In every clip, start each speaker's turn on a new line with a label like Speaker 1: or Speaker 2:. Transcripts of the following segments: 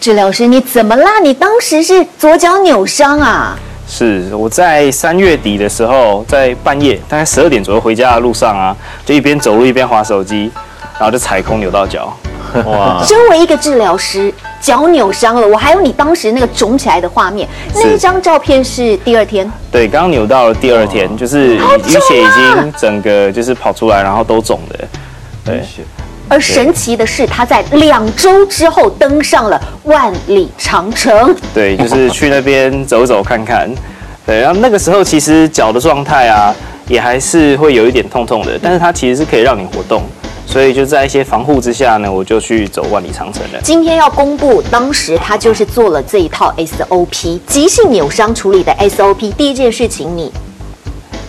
Speaker 1: 治疗师，你怎么啦？你当时是左脚扭伤啊？
Speaker 2: 是我在三月底的时候，在半夜大概十二点左右回家的路上啊，就一边走路一边划手机，然后就踩空扭到脚。
Speaker 1: 哇！身为一个治疗师，脚扭伤了，我还有你当时那个肿起来的画面，那一张照片是第二天。
Speaker 2: 对，刚扭到了第二天，就是淤血已经整个就是跑出来，然后都肿的。
Speaker 1: 对。而神奇的是，他在两周之后登上了万里长城。
Speaker 2: 对，就是去那边走走看看。对，然后那个时候其实脚的状态啊，也还是会有一点痛痛的，但是它其实是可以让你活动，所以就在一些防护之下呢，我就去走万里长城了。
Speaker 1: 今天要公布，当时他就是做了这一套 SOP 急性扭伤处理的 SOP。第一件事情，你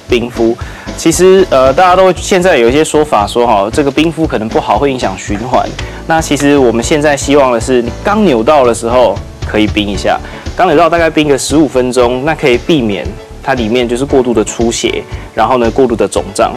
Speaker 2: 冰敷。其实，呃，大家都现在有一些说法说，哈，这个冰敷可能不好，会影响循环。那其实我们现在希望的是，你刚扭到的时候可以冰一下，刚扭到大概冰个十五分钟，那可以避免它里面就是过度的出血，然后呢过度的肿胀。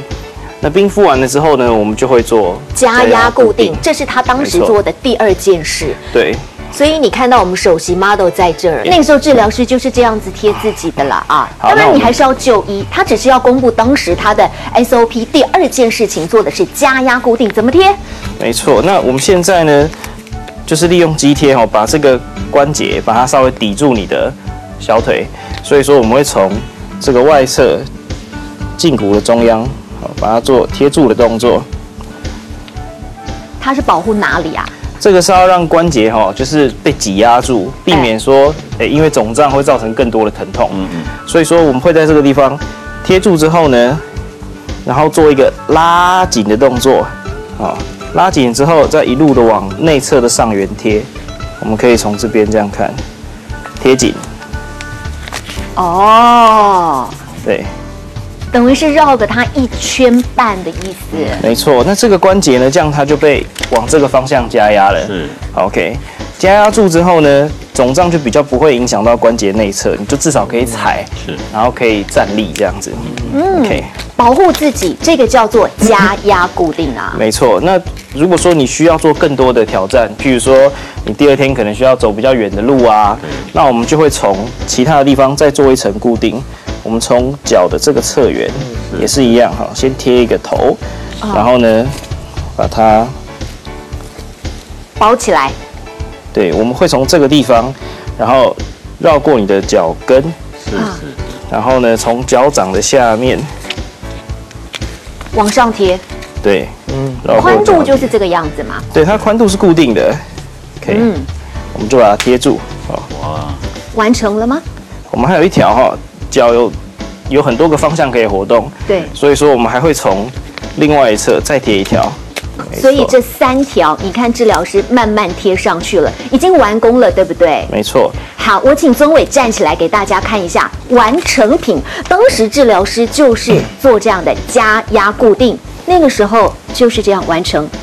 Speaker 2: 那冰敷完了之后呢，我们就会做
Speaker 1: 加压固定，这是他当时做的第二件事。
Speaker 2: 对。
Speaker 1: 所以你看到我们首席 model 在这儿，那个时候治疗师就是这样子贴自己的啦啊。当然你还是要就医，他只是要公布当时他的 SOP 第二件事情做的是加压固定，怎么贴？
Speaker 2: 没错，那我们现在呢，就是利用肌贴哦，把这个关节把它稍微抵住你的小腿，所以说我们会从这个外侧胫骨的中央，好把它做贴住的动作。
Speaker 1: 它是保护哪里啊？
Speaker 2: 这个是要让关节哈，就是被挤压住，避免说，诶，因为肿胀会造成更多的疼痛。嗯嗯。所以说我们会在这个地方贴住之后呢，然后做一个拉紧的动作，啊，拉紧之后再一路的往内侧的上缘贴。我们可以从这边这样看，贴紧。哦。对。
Speaker 1: 等于是绕个它一圈半的意思。
Speaker 2: 没错，那这个关节呢，这样它就被往这个方向加压了。是，OK，加压住之后呢，肿胀就比较不会影响到关节内侧，你就至少可以踩，是，然后可以站立这样子。
Speaker 1: 嗯，OK，保护自己，这个叫做加压固定啊。
Speaker 2: 没错，那如果说你需要做更多的挑战，譬如说你第二天可能需要走比较远的路啊，那我们就会从其他的地方再做一层固定。我们从脚的这个侧缘也是一样哈，先贴一个头，然后呢，把它
Speaker 1: 包起来。
Speaker 2: 对，我们会从这个地方，然后绕过你的脚跟，是是，然后呢，从脚掌的下面
Speaker 1: 往上贴。
Speaker 2: 对，
Speaker 1: 嗯，宽度就是这个样子嘛。
Speaker 2: 对，它宽度是固定的，可以，嗯，我们就把它贴住。
Speaker 1: 哇，完成了吗？
Speaker 2: 我们还有一条哈。脚有有很多个方向可以活动，
Speaker 1: 对，
Speaker 2: 所以说我们还会从另外一侧再贴一条，
Speaker 1: 所以这三条你看治疗师慢慢贴上去了，已经完工了，对不对？
Speaker 2: 没错。
Speaker 1: 好，我请宗伟站起来给大家看一下完成品。当时治疗师就是做这样的加压固定，那个时候就是这样完成第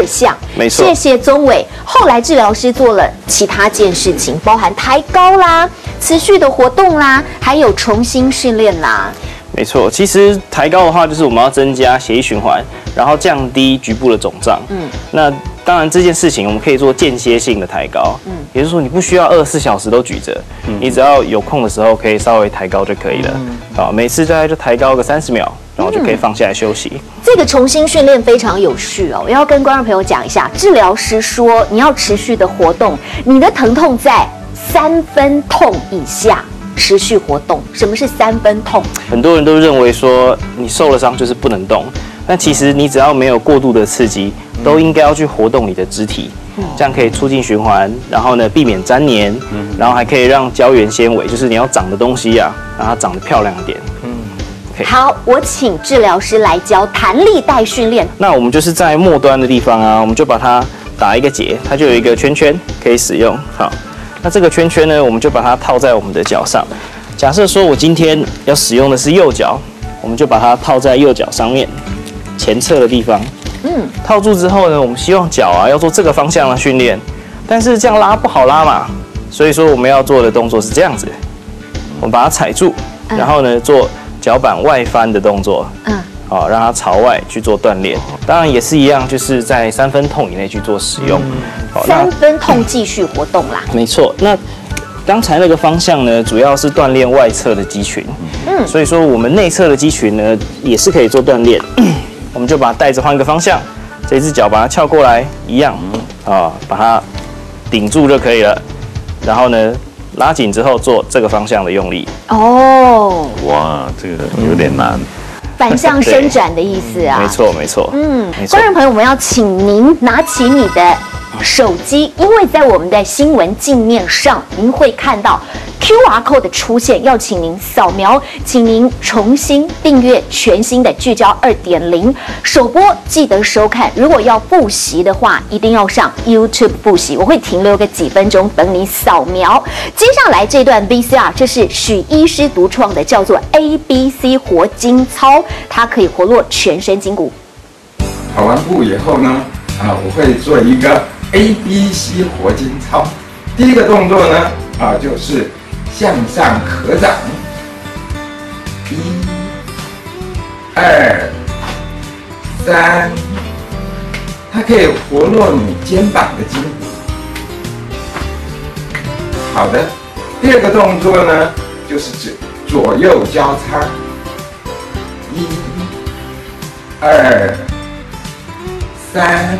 Speaker 1: 二项。
Speaker 2: 没错。
Speaker 1: 谢谢宗伟。后来治疗师做了其他件事情，包含抬高啦。持续的活动啦，还有重新训练啦。
Speaker 2: 没错，其实抬高的话，就是我们要增加血液循环，然后降低局部的肿胀。嗯，那当然这件事情我们可以做间歇性的抬高。嗯，也就是说你不需要二十四小时都举着，你只要有空的时候可以稍微抬高就可以了。嗯好，每次大概就抬高个三十秒，然后就可以放下来休息。
Speaker 1: 这个重新训练非常有序哦，我要跟观众朋友讲一下，治疗师说你要持续的活动，你的疼痛在。三分痛以下持续活动，什么是三分痛？
Speaker 2: 很多人都认为说你受了伤就是不能动，但其实你只要没有过度的刺激，都应该要去活动你的肢体，这样可以促进循环，然后呢避免粘黏，然后还可以让胶原纤维，就是你要长的东西呀，让它长得漂亮一点。嗯，
Speaker 1: 好，我请治疗师来教弹力带训练。
Speaker 2: 那我们就是在末端的地方啊，我们就把它打一个结，它就有一个圈圈可以使用。好。那这个圈圈呢，我们就把它套在我们的脚上。假设说我今天要使用的是右脚，我们就把它套在右脚上面前侧的地方。嗯，套住之后呢，我们希望脚啊要做这个方向的训练，但是这样拉不好拉嘛，所以说我们要做的动作是这样子，我们把它踩住，然后呢做脚板外翻的动作，
Speaker 1: 嗯，
Speaker 2: 好，让它朝外去做锻炼。当然也是一样，就是在三分痛以内去做使用。
Speaker 1: 三分痛继续活动啦。
Speaker 2: 没错，那刚才那个方向呢，主要是锻炼外侧的肌群。
Speaker 1: 嗯
Speaker 2: 所以说我们内侧的肌群呢，也是可以做锻炼。我们就把带子换个方向，这只脚把它翘过来，一样啊，把它顶住就可以了。然后呢，拉紧之后做这个方向的用力。
Speaker 1: 哦，
Speaker 3: 哇，这个有点难。
Speaker 1: 反向伸展的意思啊。
Speaker 2: 没。错，没错。
Speaker 1: 嗯观众朋友，我们要请您拿起你的手机，因为在我们的新闻镜面上，您会看到 QR code 的出现，要请您扫描，请您重新订阅全新的聚焦二点零首播，记得收看。如果要复习的话，一定要上 YouTube 复习，我会停留个几分钟等你扫描。接下来这段 VCR，这是许医师独创的，叫做 ABC 活筋操，它可以活络全身筋骨。
Speaker 4: 跑完步以后呢，啊，我会做一个 A B C 活筋操。第一个动作呢，啊，就是向上合掌，一、二、三，它可以活络你肩膀的筋骨。好的，第二个动作呢，就是指左右交叉，一、二。三，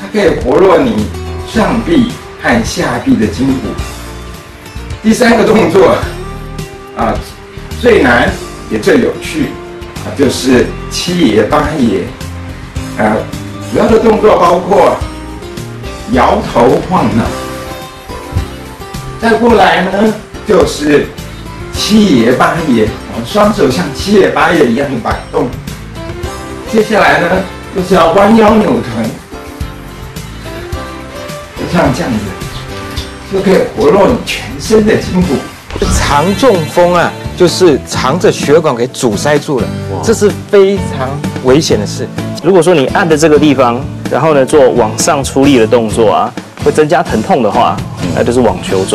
Speaker 4: 它可以活络你上臂和下臂的筋骨。第三个动作啊，最难也最有趣啊，就是七爷八爷啊，主要的动作包括摇头晃脑。再过来呢，就是七爷八爷，啊，双手像七爷八爷一样的摆动。接下来呢，就是要弯腰扭臀，就像这样子，就可以活络你全身的筋骨。
Speaker 5: 肠中风啊，就是肠子血管给阻塞住了，这是非常危险的事。
Speaker 2: 如果说你按的这个地方，然后呢做往上出力的动作啊，会增加疼痛的话，那就是网球肘。